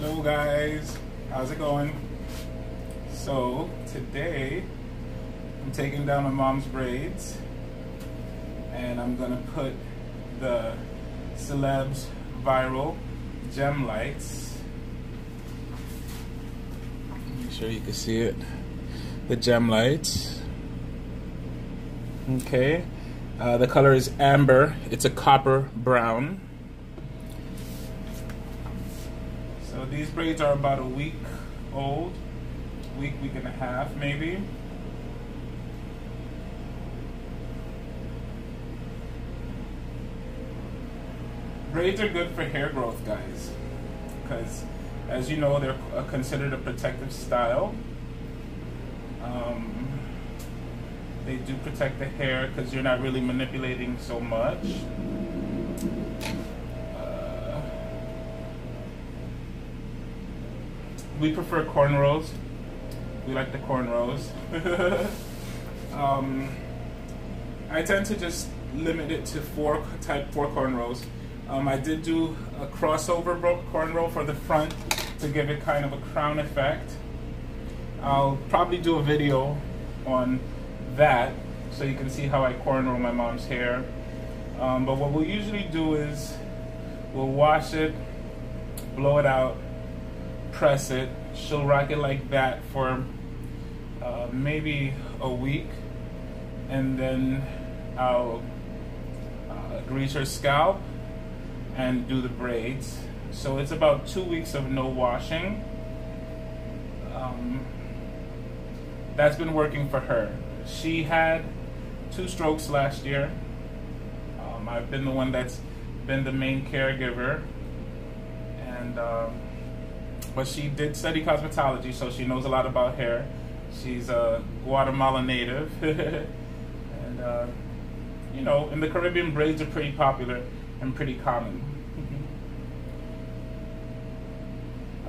Hello guys, how's it going? So today I'm taking down my mom's braids and I'm gonna put the Celebs Viral Gem Lights. Make sure you can see it. The gem lights. Okay. Uh, the color is amber. It's a copper brown. So these braids are about a week old, week, week and a half maybe. Braids are good for hair growth, guys, because as you know, they're considered a protective style. Um, they do protect the hair because you're not really manipulating so much. We prefer cornrows. We like the cornrows. um, I tend to just limit it to four type four cornrows. Um, I did do a crossover cornrow for the front to give it kind of a crown effect. I'll probably do a video on that so you can see how I cornrow my mom's hair. Um, but what we'll usually do is we'll wash it, blow it out, press it. She'll rock it like that for uh, maybe a week, and then I'll uh, grease her scalp and do the braids. So it's about two weeks of no washing. Um, that's been working for her. She had two strokes last year. Um, I've been the one that's been the main caregiver, and. Um, but she did study cosmetology, so she knows a lot about hair. She's a Guatemala native, and uh, you know, in the Caribbean, braids are pretty popular and pretty common.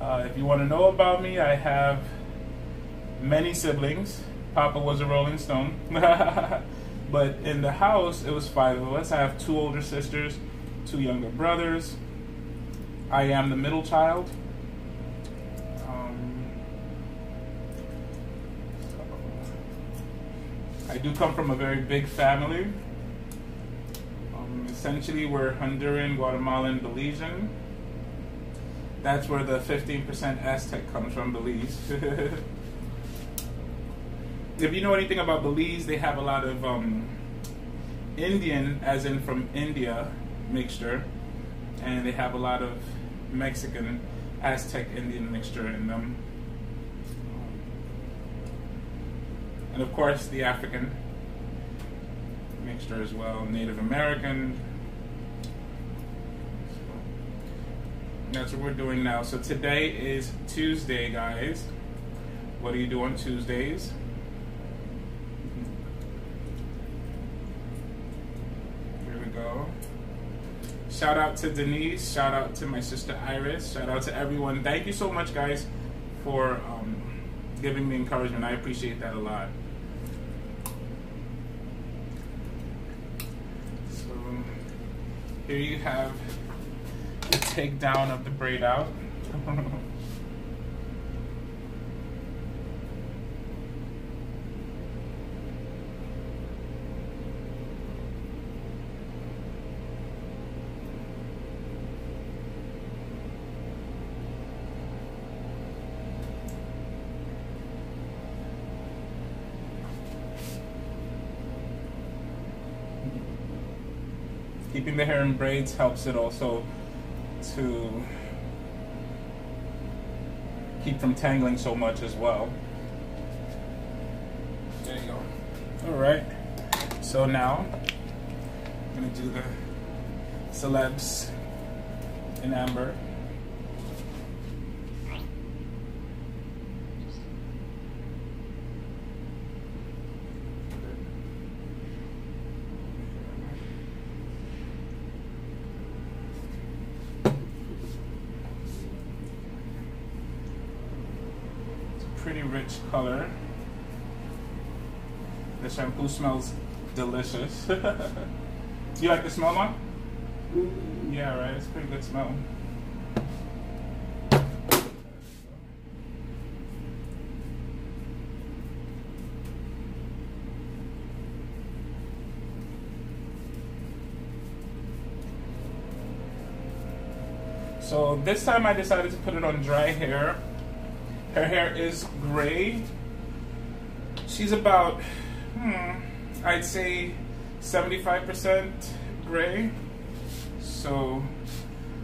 uh, if you want to know about me, I have many siblings. Papa was a Rolling Stone, but in the house, it was five of us. I have two older sisters, two younger brothers. I am the middle child. I do come from a very big family. Um, essentially, we're Honduran, Guatemalan, Belizean. That's where the 15% Aztec comes from, Belize. if you know anything about Belize, they have a lot of um, Indian, as in from India, mixture, and they have a lot of Mexican, Aztec, Indian mixture in them. And of course the African mixture as well, Native American. that's what we're doing now. So today is Tuesday, guys. What do you do on Tuesdays? Here we go. Shout out to Denise. Shout out to my sister Iris. Shout out to everyone. Thank you so much, guys, for um, giving me encouragement. I appreciate that a lot. Here you have the takedown of the braid out. keeping the hair in braids helps it also to keep from tangling so much as well. There you go. All right. So now I'm gonna do the celebs in amber. smells delicious. you like the smell, Mom? Yeah, right? It's pretty good smell. So this time I decided to put it on dry hair. Her hair is gray. She's about hmm, I'd say 75% gray. So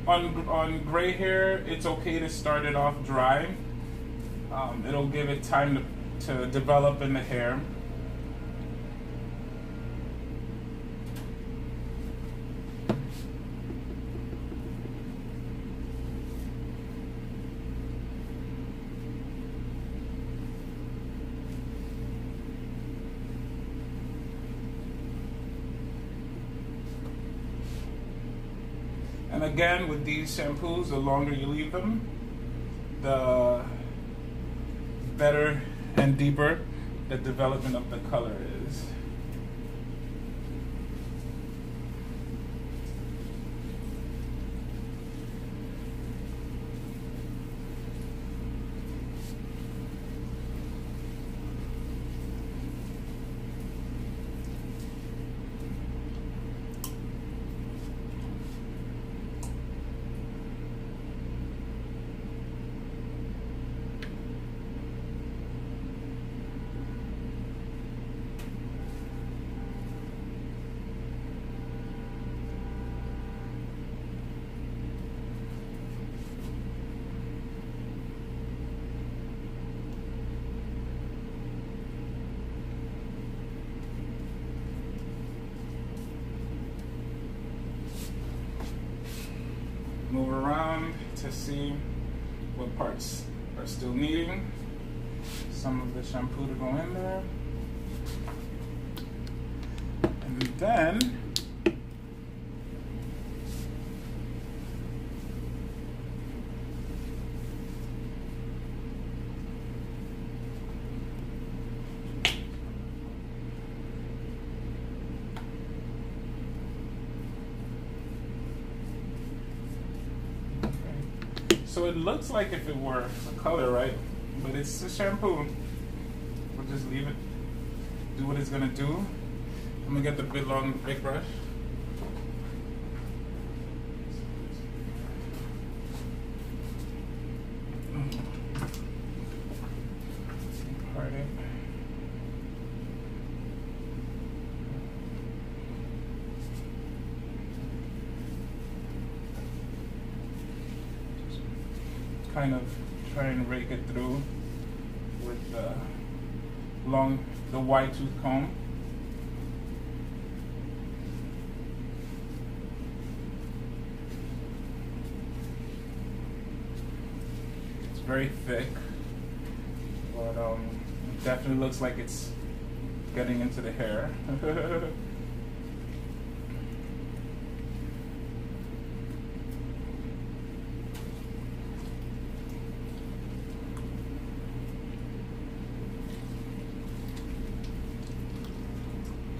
on, on gray hair, it's okay to start it off dry. Um, it'll give it time to, to develop in the hair. And again, with these shampoos, the longer you leave them, the better and deeper the development of the color is. move around to see what parts are still needing some of the shampoo to go in there. And then So it looks like if it were a color, right? But it's a shampoo. We'll just leave it, do what it's gonna do. I'm gonna get the big long big brush. Part it. kind of try and rake it through with the long, the wide tooth comb. It's very thick, but um, definitely looks like it's getting into the hair.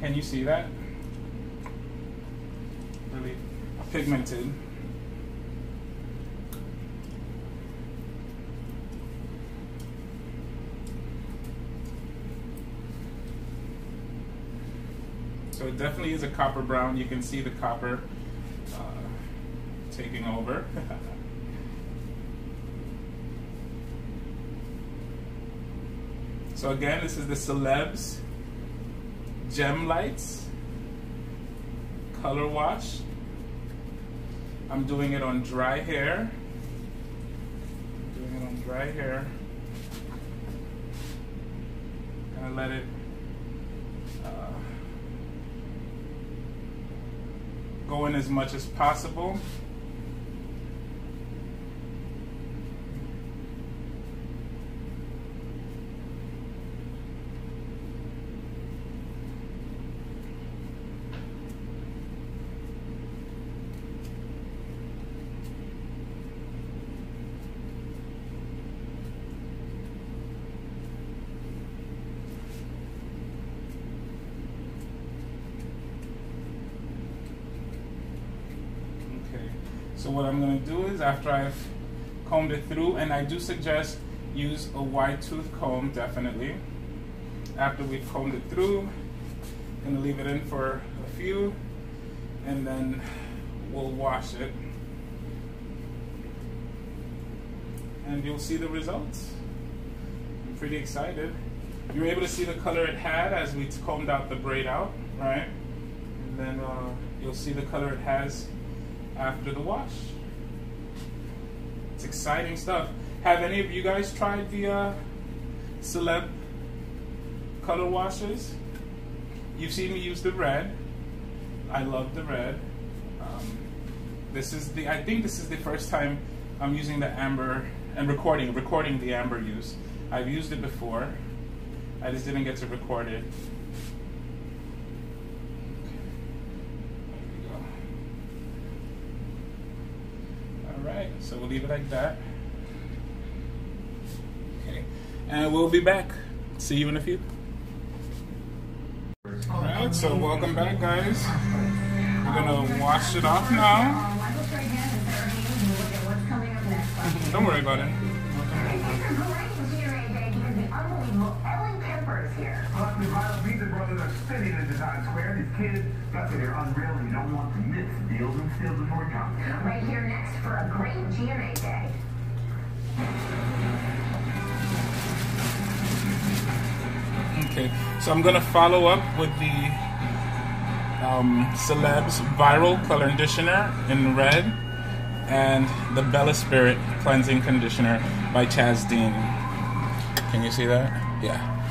Can you see that? Really pigmented. So it definitely is a copper brown. You can see the copper uh, taking over. so again, this is the Celebs Gem Lights Color Wash. I'm doing it on dry hair. Doing it on dry hair. Gonna let it uh, go in as much as possible. Okay, so what I'm gonna do is after I've combed it through, and I do suggest use a wide tooth comb, definitely. After we've combed it through, gonna leave it in for a few, and then we'll wash it. and you'll see the results. I'm pretty excited. You were able to see the color it had as we combed out the braid out, right? And then uh, you'll see the color it has after the wash. It's exciting stuff. Have any of you guys tried the uh, Celeb color washes? You've seen me use the red. I love the red. Um, this is the, I think this is the first time I'm using the amber and recording, recording the amber use. I've used it before. I just didn't get to record it. All right, so we'll leave it like that. Okay, and we'll be back. See you in a few. All right, so welcome back, guys. We're gonna wash it off now. Don't worry about it. Spinning into Times Square. These kids, plus they're unreal and you don't want to miss deals and steals and more junk. Right here next for a great GMA day. Okay, so I'm gonna follow up with the um, Celebs Viral Color Conditioner in red and the Bella Spirit Cleansing Conditioner by Chaz Dean. Can you see that? Yeah.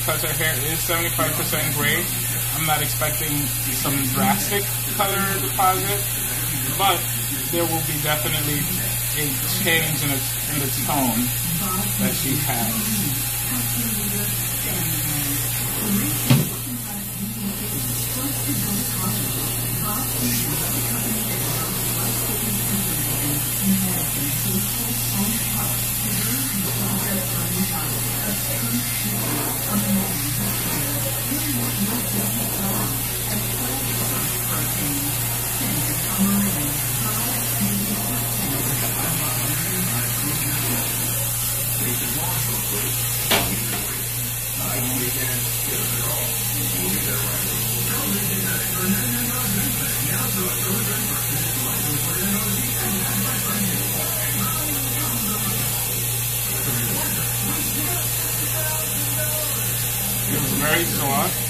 because her hair is 75% gray, I'm not expecting some drastic color deposit, but there will be definitely a change in, in the tone that she has. Very soft.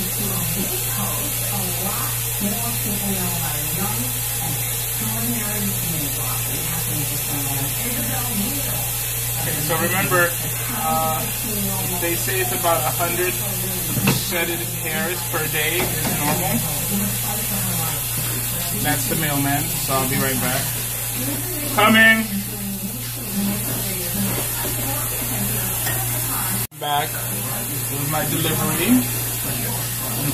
So remember, uh, they say it's about 100 shedded hairs per day is normal. That's the mailman, so I'll be right back. Coming. Back with my delivery.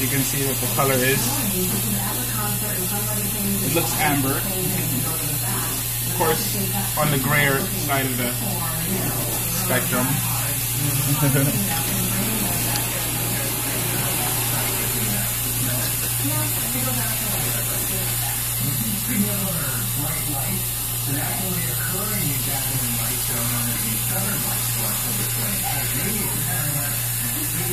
You can see what the color is. It looks amber. Of course, on the grayer side of the spectrum.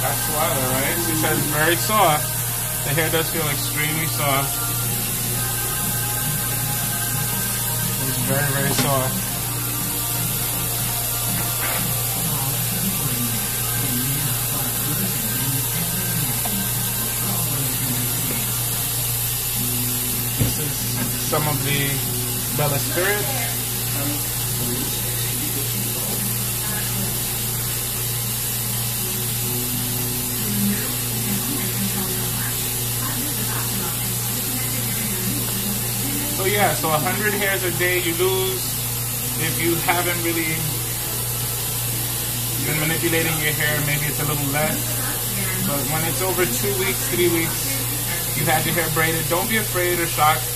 That's why, right? She said it's very soft. The hair does feel extremely soft. It's very, very soft. This is some of the Bella Spirit. So yeah, so 100 hairs a day you lose if you haven't really been manipulating your hair. Maybe it's a little less, but when it's over two weeks, three weeks, you've had your hair braided. Don't be afraid or shocked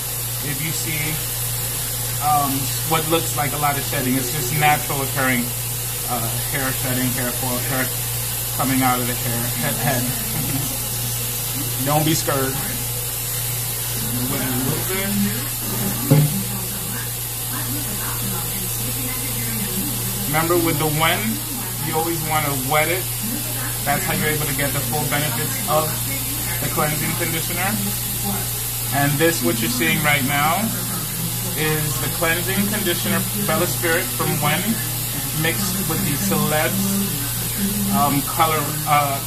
if you see um, what looks like a lot of shedding. It's just natural occurring uh, hair shedding, hair fall, hair coming out of the hair head. head. Don't be scared. Wait a little bit. Remember with the Wen, you always want to wet it. That's how you're able to get the full benefits of the cleansing conditioner. And this, what you're seeing right now, is the cleansing conditioner Bella Spirit from Wen mixed with the Celebs um, color uh,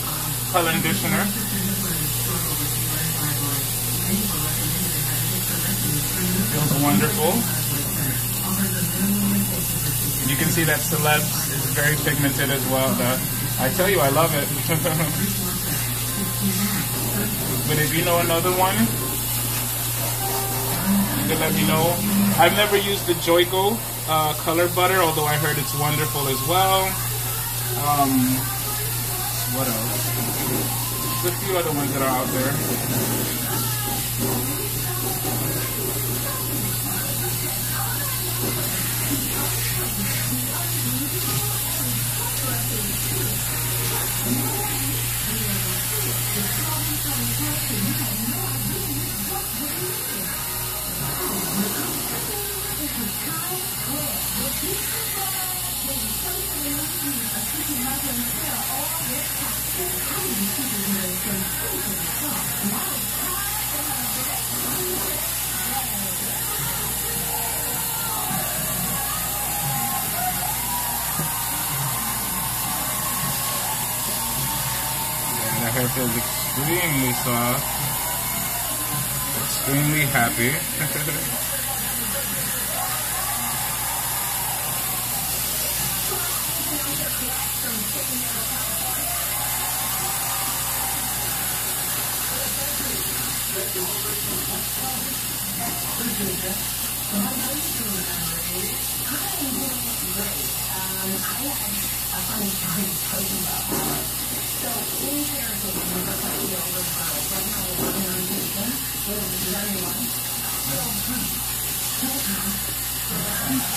color conditioner. Feels wonderful. You can see that Celebs is very pigmented as well. I tell you, I love it. but if you know another one, you can let me know. I've never used the Joico uh, color butter, although I heard it's wonderful as well. Um, what else? There's a few other ones that are out there. My hair feels extremely soft. Extremely happy.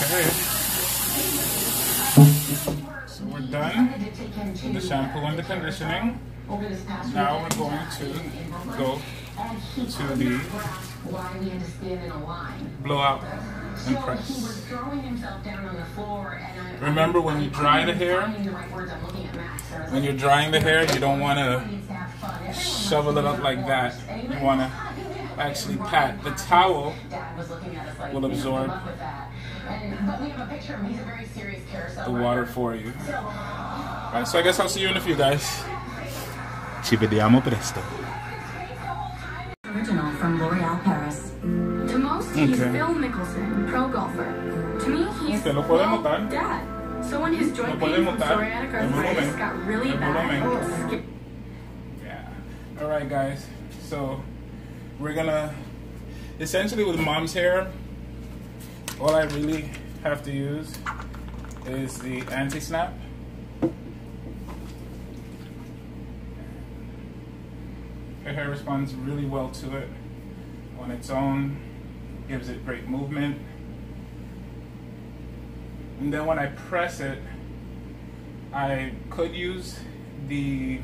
Okay. So we're done with the shampoo and the conditioning. Now we're going to go to the blowout and press. Remember when you dry the hair, when you're drying the hair, you don't want to shovel it up like that. You want to actually pat. The towel will absorb the water for you. Alright, so I guess I'll see you in a few guys. Ci vediamo presto. He's Okay. Phil Mickelson, pro golfer. To me, he's Okay, lo puedo well, notar. dad. So when his joint pain from psoriatic arthritis got really bad, skipped Yeah. All right, guys. So we're gonna essentially with mom's hair. All I really have to use is the anti-snap. Her hair responds really well to it on its own. Gives it great movement. And then when I press it, I could use the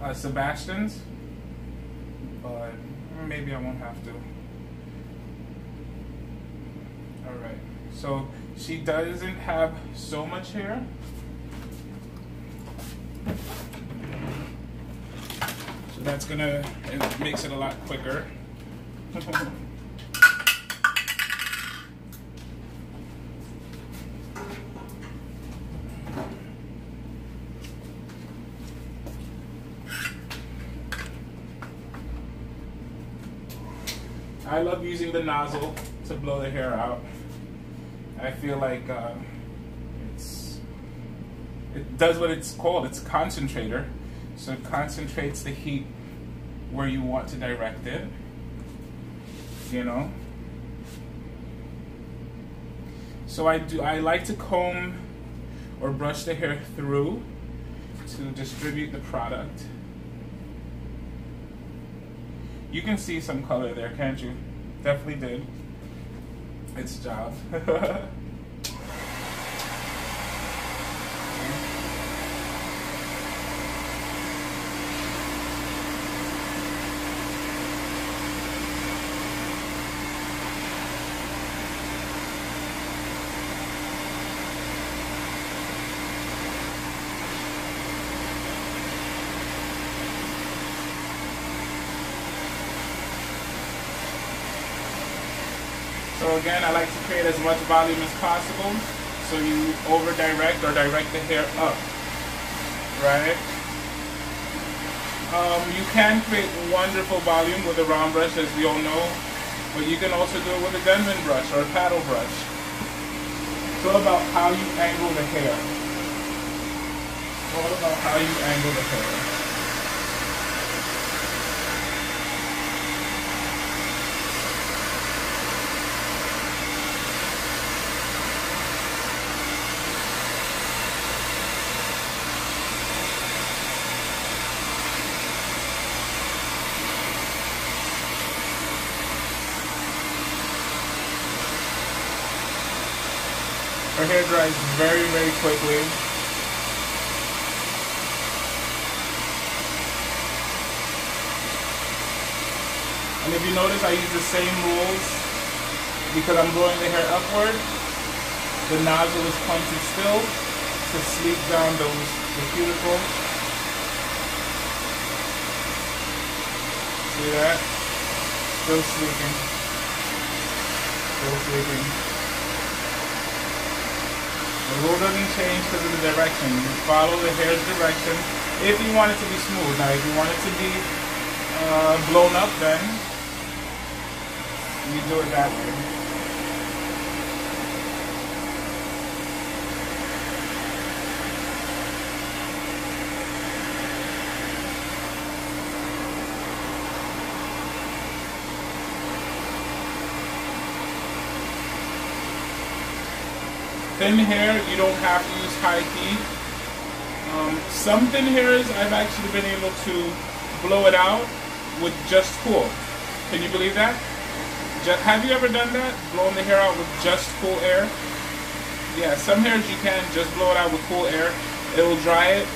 uh, Sebastian's, but maybe I won't have to. All right. So she doesn't have so much hair. So that's gonna it makes it a lot quicker. I love using the nozzle to blow the hair out. I feel like uh, it's it does what it's called. It's a concentrator, so it concentrates the heat where you want to direct it. You know. So I do. I like to comb or brush the hair through to distribute the product. You can see some color there, can't you? Definitely did its job. again, I like to create as much volume as possible. So you over direct or direct the hair up, right? Um, you can create wonderful volume with a round brush, as we all know, but you can also do it with a Denman brush or a paddle brush. It's all about how you angle the hair. It's all about how you angle the hair. Hair dries very, very quickly. And if you notice, I use the same rules because I'm blowing the hair upward. The nozzle is pointed still to sleep down those the cuticles. See that? Still sleeping. Still sleeping. The rule doesn't change because of the direction. You follow the hair's direction if you want it to be smooth. Now, if you want it to be uh, blown up, then you do it that way. Thin hair, you don't have to use high heat. Um, some thin hairs, I've actually been able to blow it out with just cool. Can you believe that? Just, have you ever done that? Blowing the hair out with just cool air? Yeah, some hairs you can just blow it out with cool air. It'll dry it.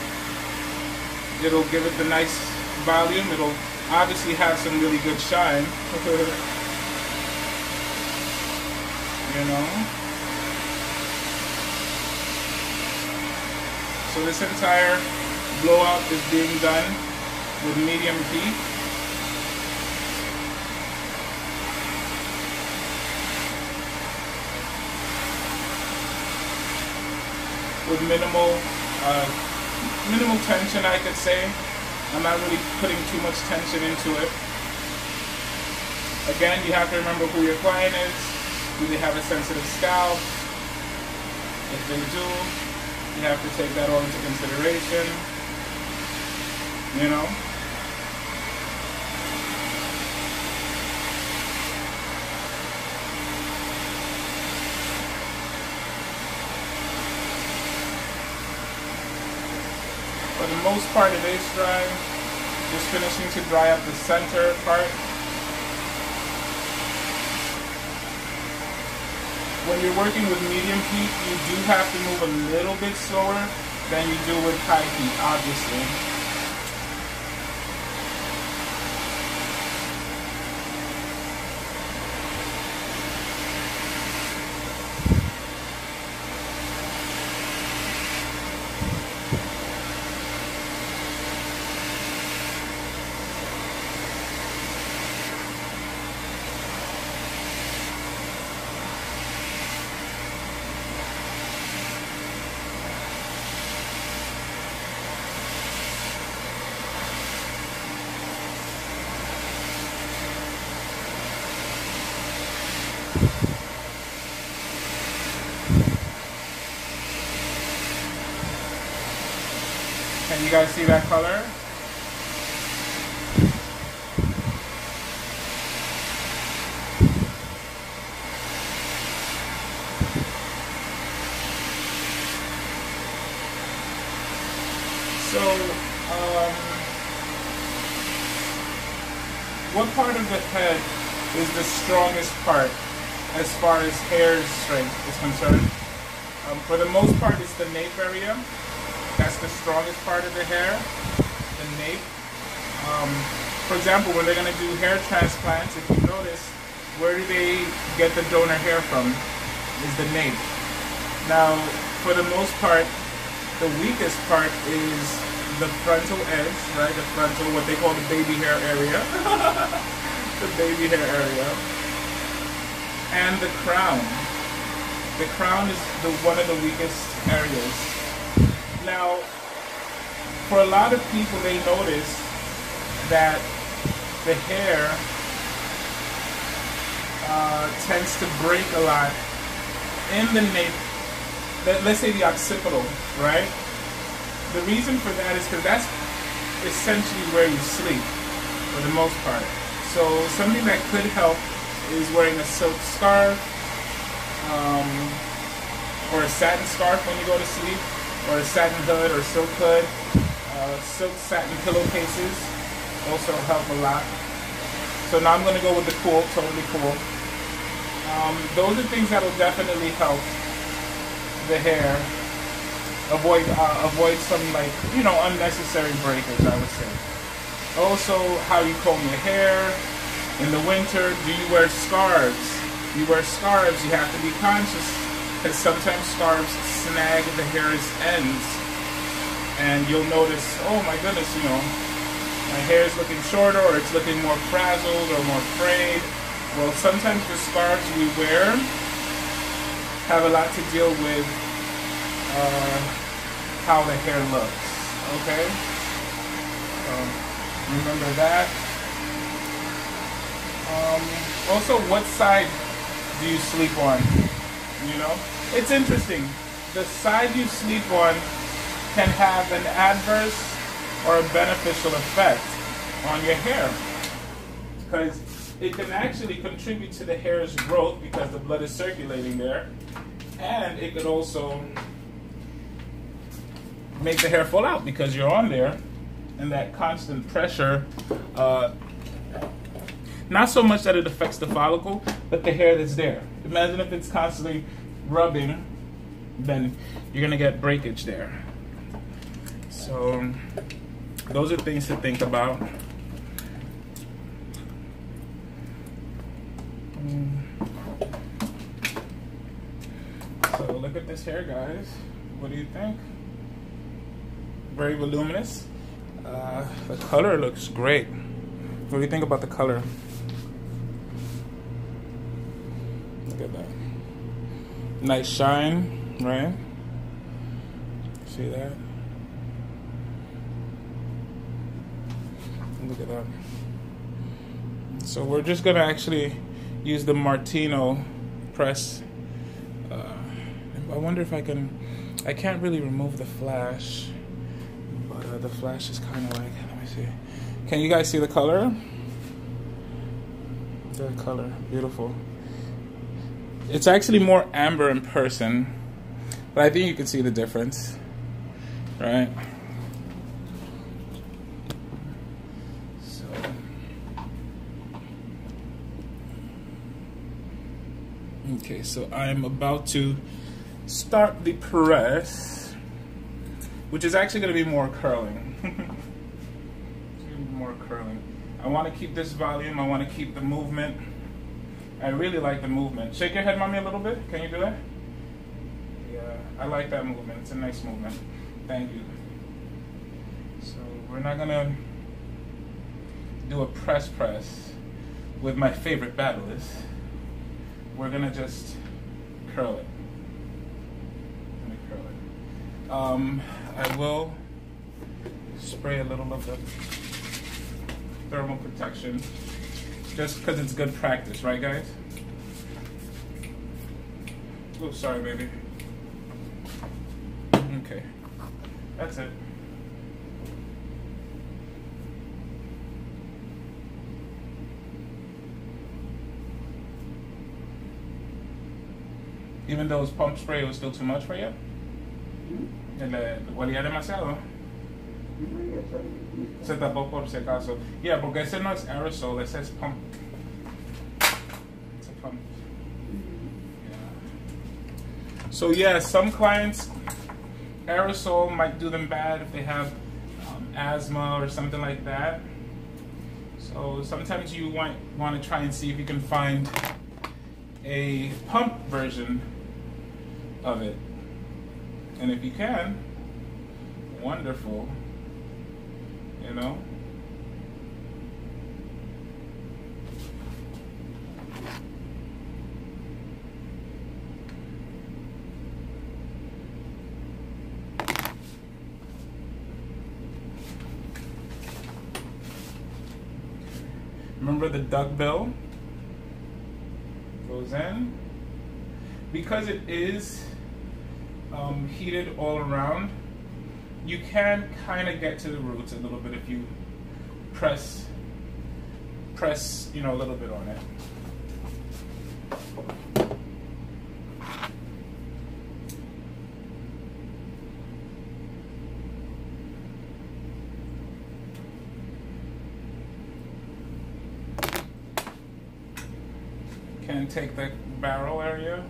It'll give it the nice volume. It'll obviously have some really good shine. you know? So this entire blowout is being done with medium heat. With minimal, uh, minimal tension, I could say. I'm not really putting too much tension into it. Again, you have to remember who your client is. Do they have a sensitive scalp? If they do, you have to take that all into consideration. You know? For the most part it is dry. Just finishing to dry up the center part. When you're working with medium heat, you do have to move a little bit slower than you do with high heat, obviously. Guys see that color? So, um, what part of the head is the strongest part as far as hair strength is concerned? Um, for the most part, it's the nape area. The strongest part of the hair, the nape. Um, for example, when they're going to do hair transplants, if you notice, where do they get the donor hair from? Is the nape. Now, for the most part, the weakest part is the frontal edge, right? The frontal, what they call the baby hair area. the baby hair area. And the crown. The crown is the one of the weakest areas now, for a lot of people, they notice that the hair uh, tends to break a lot in the nape. Let's say the occipital, right? The reason for that is because that's essentially where you sleep for the most part. So something that could help is wearing a silk scarf um, or a satin scarf when you go to sleep or a satin hood or silk hood. Uh, silk satin pillowcases also help a lot. So now I'm going to go with the cool, totally cool. Um, those are things that will definitely help the hair avoid uh, avoid some like you know unnecessary breakage. I would say. Also, how you comb your hair in the winter. Do you wear scarves? You wear scarves. You have to be conscious because sometimes scarves snag the hair's ends and you'll notice, oh my goodness, you know, my hair is looking shorter or it's looking more frazzled or more frayed. Well, sometimes the scarves we wear have a lot to deal with uh, how the hair looks, okay? So remember that. Um, also, what side do you sleep on? You know, it's interesting. The side you sleep on can have an adverse or a beneficial effect on your hair because it can actually contribute to the hair's growth because the blood is circulating there, and it could also make the hair fall out because you're on there, and that constant pressure. Uh, not so much that it affects the follicle, but the hair that's there. Imagine if it's constantly rubbing, then you're gonna get breakage there. So, those are things to think about. So look at this hair, guys. What do you think? Very voluminous. Uh, the color looks great. What do you think about the color? Look at that. Nice shine, right? See that? Look at that. So we're just gonna actually use the Martino press. Uh, I wonder if I can. I can't really remove the flash, but uh, the flash is kind of like. Let me see. Can you guys see the color? The color, beautiful. It's actually more amber in person, but I think you can see the difference, right? Okay, so I'm about to start the press, which is actually going to be more curling. more curling. I want to keep this volume. I want to keep the movement. I really like the movement. Shake your head, mommy, a little bit. Can you do that? Yeah, I like that movement. It's a nice movement. Thank you. So we're not to do a press press with my favorite Babyliss we're gonna just curl it. Let me curl it. Um, I will spray a little of the thermal protection just because it's good practice, right guys? Oh, sorry, baby. Okay, that's it. Even though it's pump spray, it was still too much for you? Mm-hmm. Le, huelía demasiado. Se tapó por si acaso. Yeah, porque ese no es aerosol, ese es pump. It's a pump. Yeah. So yeah, some clients, aerosol might do them bad if they have um, asthma or something like that. So sometimes you want, want to try and see if you can find a pump version of it. And if you can, wonderful. You know? Remember the duck bill? Goes in. Because it is um, heated all around, you can kind of get to the roots a little bit if you press, press, you know, a little bit on it. Can take the barrel area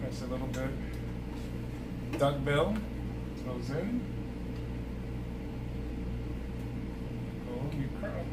Press a little bit. Duck bill goes in. Curl.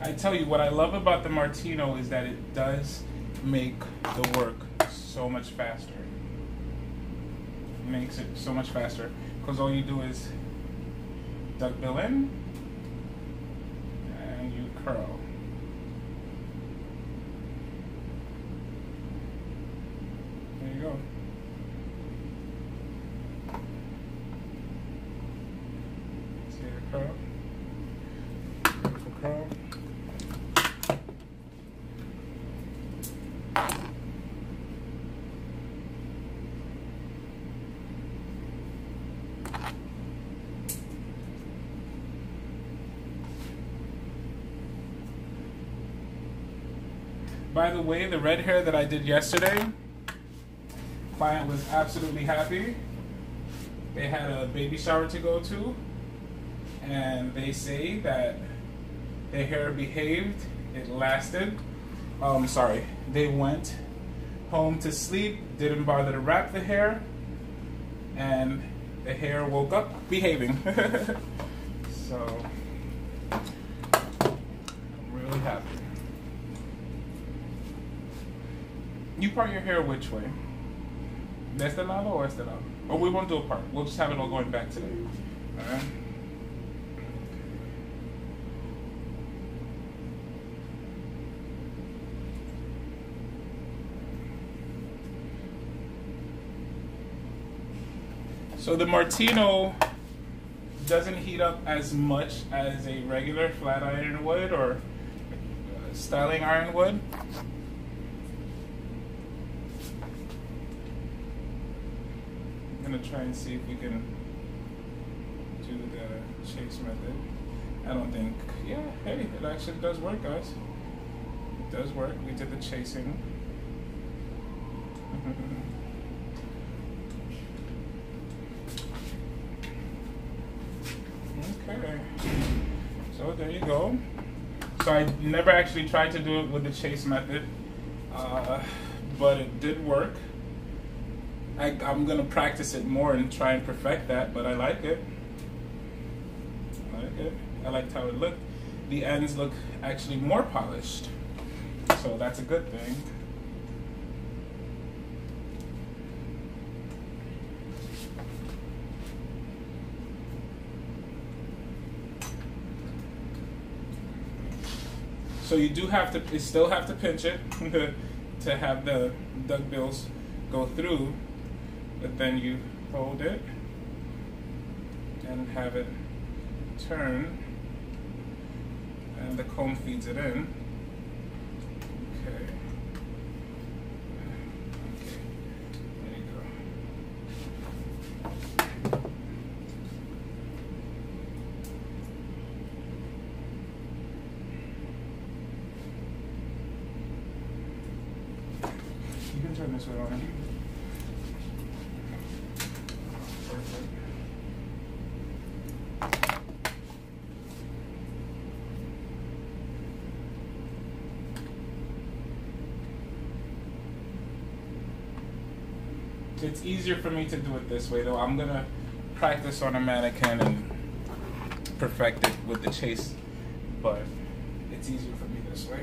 I tell you, what I love about the Martino is that it does make the work so much faster. makes it so much faster because all you do is duck bill in and you curl. There you go. See the curl? Beautiful curl. By the way, the red hair that I did yesterday, client was absolutely happy. They had a baby shower to go to, and they say that their hair behaved, it lasted. Um, sorry, they went home to sleep, didn't bother to wrap the hair, and the hair woke up behaving. so, I'm really happy. You part your hair which way? De este lado or este lado? Or we won't do a part. We'll just have it all going back today. Alright? So the Martino doesn't heat up as much as a regular flat iron would or uh, styling iron would. Gonna try and see if we can do the chase method. I don't think, yeah, hey, it actually does work, guys. It does work. We did the chasing. okay. So there you go. So I never actually tried to do it with the chase method, uh, but it did work. I, I'm gonna practice it more and try and perfect that, but I like it. I like it. I liked how it looked. The ends look actually more polished, so that's a good thing. So you do have to, you still have to pinch it to have the duck bills go through, but then you hold it and have it turn, and the comb feeds it in. Okay. Okay. There you go. You can turn this way on. Perfect. It's easier for me to do it this way though. I'm gonna practice on a mannequin and perfect it with the chase, but it's easier for me this way.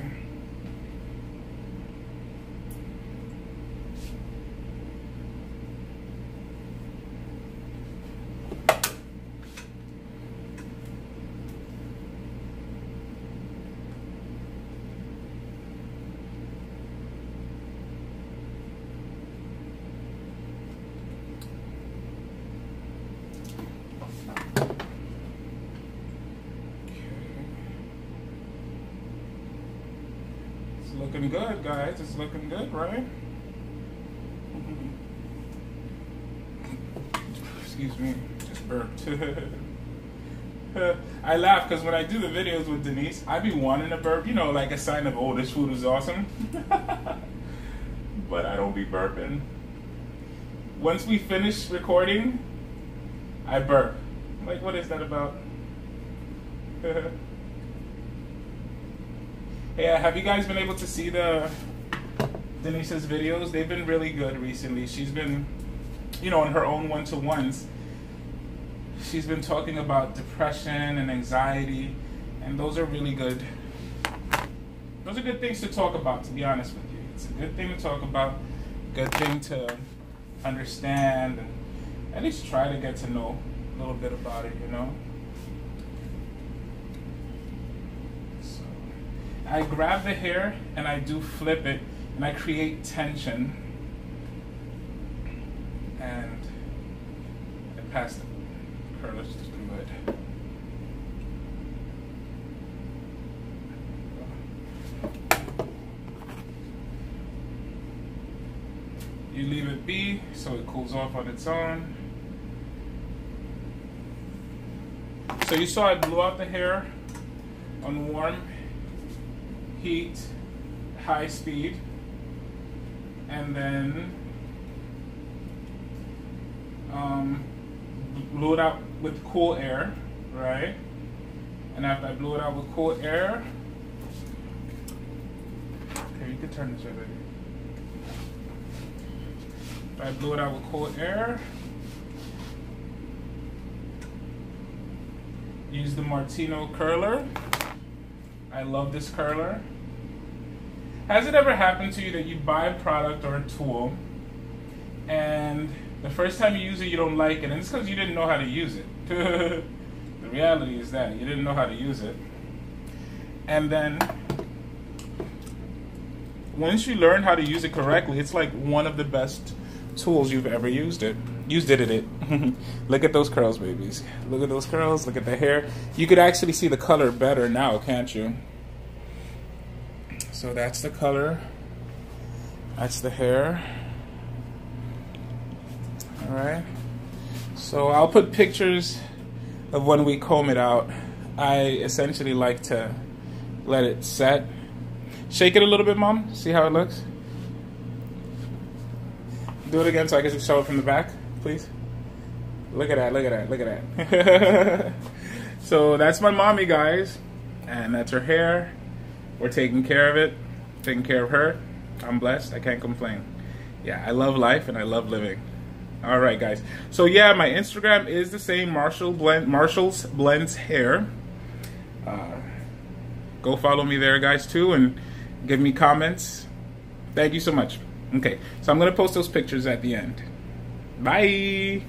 It's looking good, guys. It's looking good, right? Excuse me, just burped. I laugh because when I do the videos with Denise, I be wanting to burp, you know, like a sign of, oh, this food is awesome. but I don't be burping. Once we finish recording, I burp. Like, what is that about? Yeah, uh, have you guys been able to see the Denise's videos? They've been really good recently. She's been, you know, in her own one to ones. She's been talking about depression and anxiety, and those are really good. Those are good things to talk about, to be honest with you. It's a good thing to talk about, good thing to understand and at least try to get to know a little bit about it, you know. I grab the hair and I do flip it and I create tension and I pass the curlers through it. You leave it be so it cools off on its own. So you saw I blew out the hair on warm heat, high speed, and then um, blew it out with cool air, right? And after I blow it out with cool air, okay, you can turn this way, baby. I blow it out with cold air. Use the Martino curler. I love this curler. Has it ever happened to you that you buy a product or a tool and the first time you use it you don't like it and it's because you didn't know how to use it? the reality is that you didn't know how to use it. And then once you learn how to use it correctly, it's like one of the best tools you've ever used it. Used it at it. look at those curls, babies. Look at those curls. Look at the hair. You could actually see the color better now, can't you? So that's the color. That's the hair. All right. So I'll put pictures of when we comb it out. I essentially like to let it set. Shake it a little bit, mom. See how it looks. Do it again so I can show it from the back, please. Look at that, look at that, look at that. so that's my mommy, guys. And that's her hair. We're taking care of it, taking care of her. I'm blessed, I can't complain. Yeah, I love life and I love living. All right, guys. So yeah, my Instagram is the same, Marcial Blend, Marcial's Blends Hair. Uh, go follow me there, guys, too, and give me comments. Thank you so much. Okay, so I'm to post those pictures at the end. Bye.